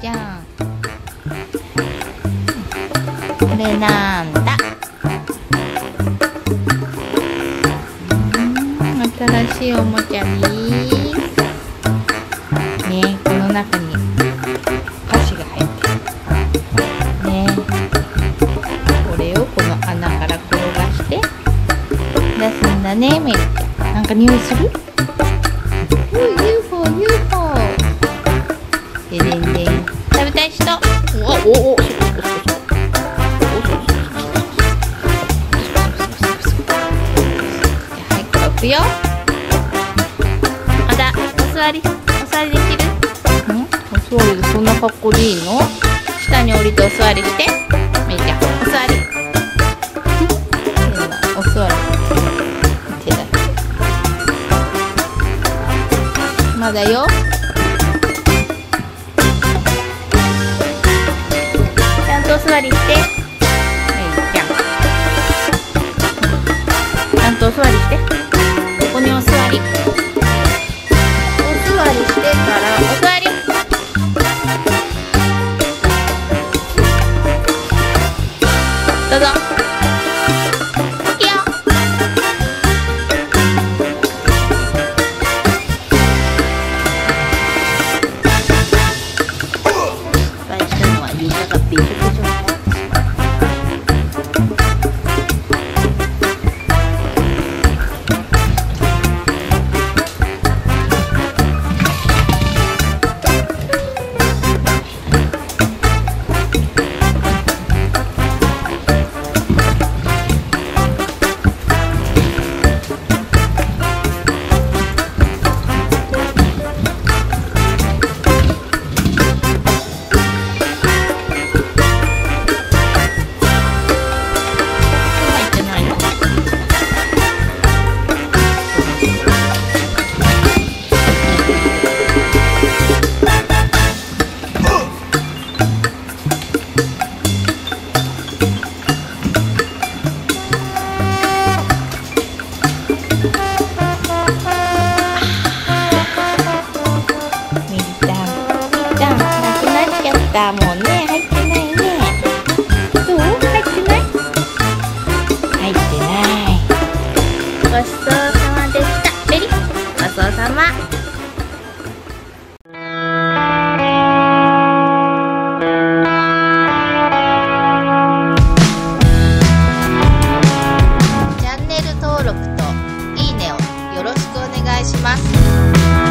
じゃん。これなん。だ新しいおもちゃに。ねこの中に。箸菓子が入ってね。これをこの穴から転がして。出すんだねメイちゃんなんか匂いする？よ。あだお座りお座りできる？ん？お座りでそんな格好でいいの？下に降りてお座りして。めいちゃんお座り。お座り。手だけ。まだよ。ちゃんとお座りしてもん。ね入ってないねどう入ってない入ってないごちそうさまでしたベリごちそうさま Bye.